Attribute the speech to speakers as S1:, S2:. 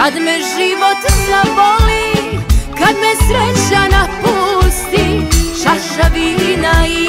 S1: Kad me život zaboli Kad me sreća napusti Čaša vina i